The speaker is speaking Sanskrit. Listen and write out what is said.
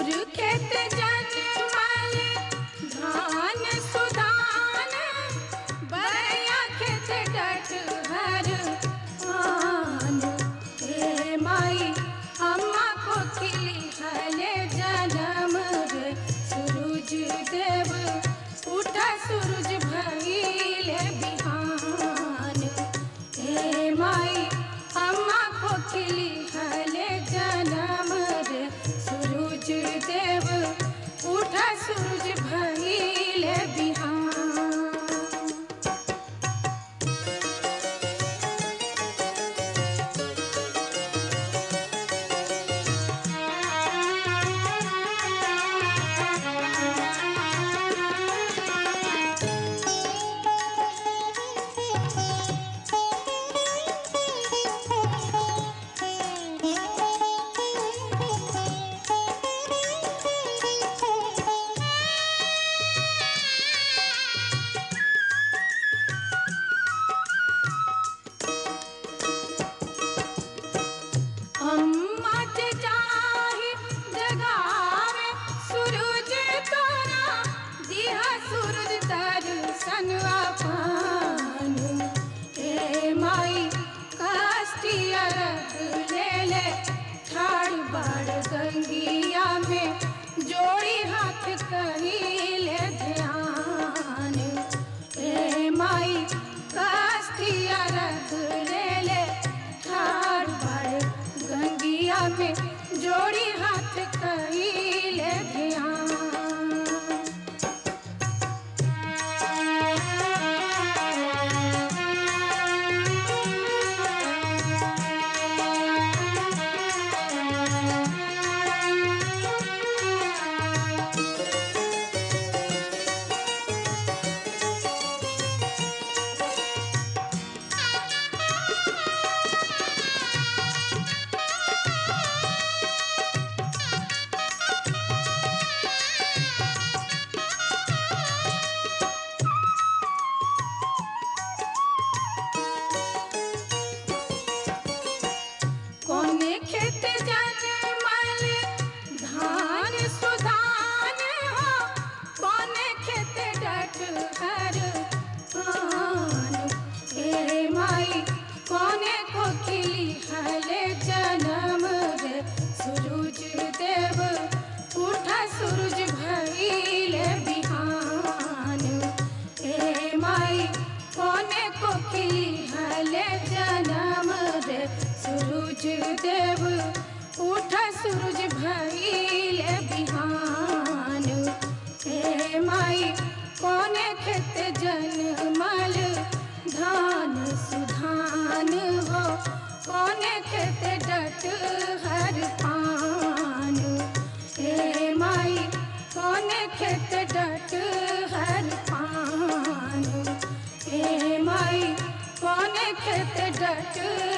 गुरु कहते जन्मा सूरज भर सूर्यदेव हे माई कोने खेत जनमल धान सुधान हो। कोने खेत डट हर पान। हे माई कोने खेत डट हर पान। हे माई कोने मान ड